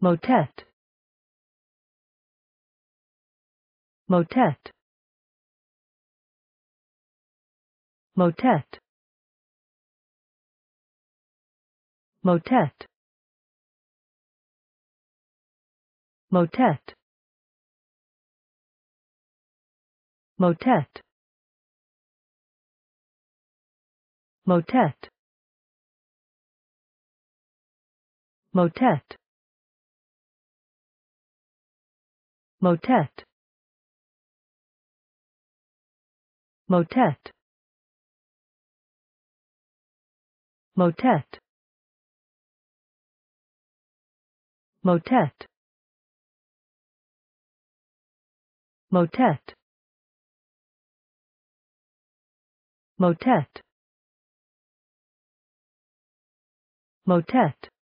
motet. Motet. Motet. Motet. Motet. Motet. Motet. Motet motet. Motet. Motet. Motet. Motet. Motet. Motet